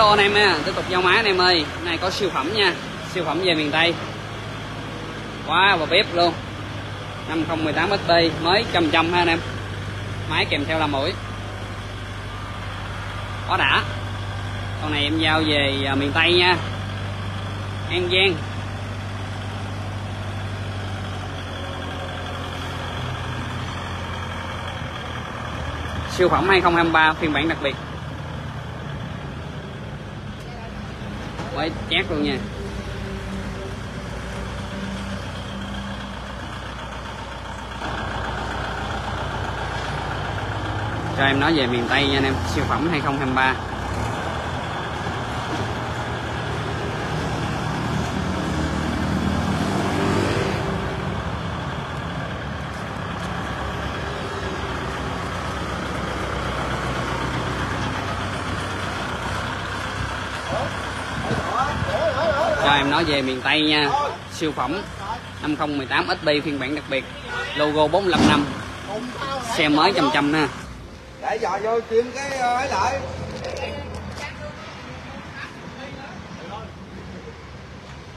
Hello anh em nha, tiếp tục giao máy anh em ơi. Hôm này có siêu phẩm nha, siêu phẩm về miền Tây. Quá và bếp luôn. 5018 xt mới trăm trăm ha anh em. Máy kèm theo là mũi. Quá đã. Con này em giao về à, miền Tây nha. An Giang. Siêu phẩm 2023 phiên bản đặc biệt. Mới chát luôn nha. Cho em nói về miền Tây nha anh em, siêu phẩm 2023 em nói về miền Tây nha. Siêu phẩm 5018 XP phiên bản đặc biệt. Logo 45 năm. Xe mới trăm trăm ha. Để dò vô kiếm cái ờ, ấy lại.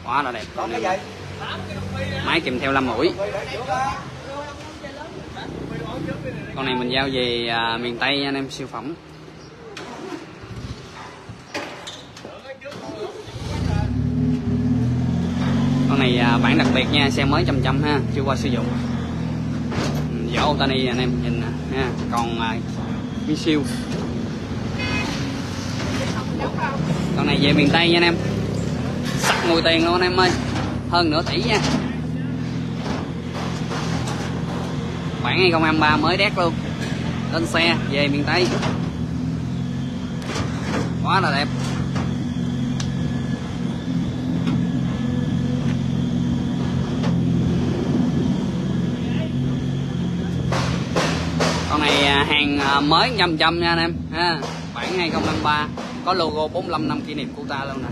Quá là đẹp con này máy kèm theo 5 mũi. Con này mình giao về à, miền Tây nha anh em siêu phẩm này à, bản đặc biệt nha xe mới trăm trăm ha chưa qua sử dụng. Dạ, Vỏ Otani anh em nhìn nè ha còn à, mi siêu. Con này về miền Tây nha anh em. Sắc mùi tiền luôn anh em ơi hơn nửa tỷ nha. Bản 2023 mới đét luôn lên xe về miền Tây. Quá là đẹp. Con này à, hàng à, mới trăm trăm nha anh em. Ha bản 2053 có logo 45 năm kỷ niệm của ta luôn nè.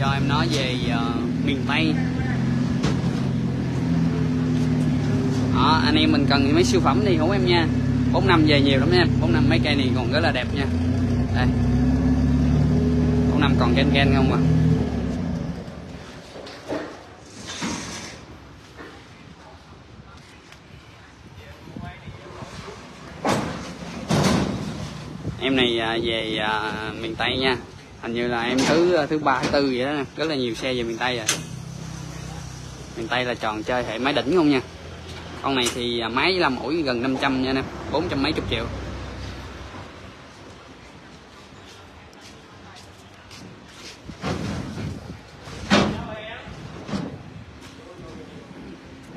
Cho em nói về uh, miền Tây. Đó, anh em mình cần mấy siêu phẩm đi hữu em nha. 4 năm về nhiều lắm nha 4 năm mấy cây này còn rất là đẹp nha. Đây. 4 năm còn ken ken không à? Em này à, về à, miền Tây nha. Hình như là em thứ à, thứ ba, thứ tư vậy đó. Nè rất là nhiều xe về miền Tây rồi. Miền Tây là tròn chơi hệ máy đỉnh không nha? Con này thì máy là mỗi gần 500 nha anh em. Bốn trăm mấy chục triệu.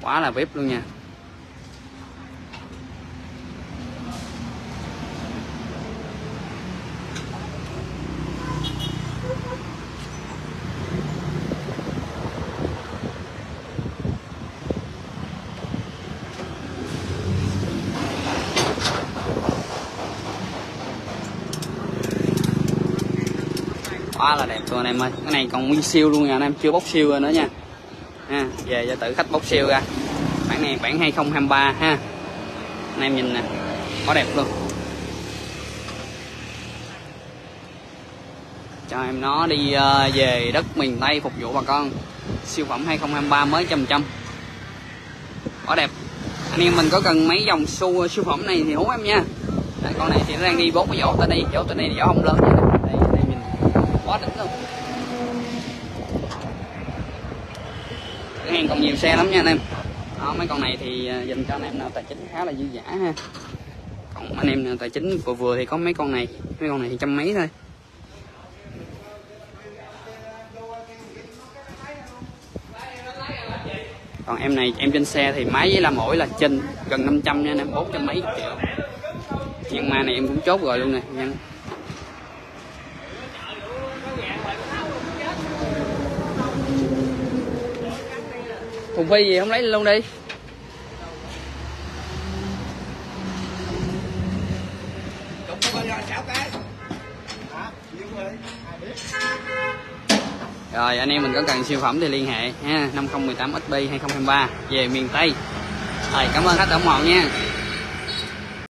Quá là vip luôn nha. Quá là đẹp luôn anh em ơi. Cái này còn nguyên siêu luôn nha anh em. Chưa bóc siêu rồi nữa nha. Ha, về cho tự khách bóc siêu ra. Bản này bản 2023 ha. Anh em nhìn nè. Quá đẹp luôn. Cho em nó đi ờ, về đất miền Tây phục vụ bà con. Siêu phẩm 2023 mới trăm trăm quá đẹp. Anh em mình có cần mấy dòng su, siêu phẩm này thì hú em nha. Con này thì nó đang đi bốn cái vỏ, tên đi. Vỏ tên đi vỏ không lớn nha. đây, đây nhìn quá đỉnh luôn cửa hàng còn nhiều xe lắm nha anh em. Đó, mấy con này thì à, dành cho anh em nào tài chính khá là dư giả ha. Còn anh em nào tài chính vừa vừa thì có mấy con này mấy con này thì trăm mấy thôi. Còn em này em trên xe thì máy với là mỗi là trên gần 500 nha anh em bốn trăm mấy triệu. Nhưng mà này em cũng chốt rồi luôn nè thùng phi gì không lấy luôn đi rồi, anh em mình có cần siêu phẩm thì liên hệ ha 5018 XB 2023 về miền Tây. Rồi cảm ơn khách ủng hộ nha.